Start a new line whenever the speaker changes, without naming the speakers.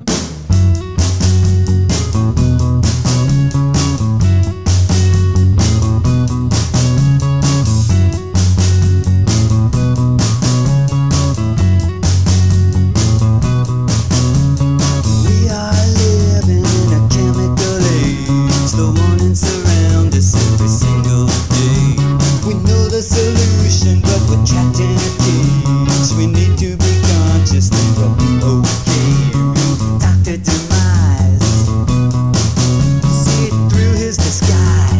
you high.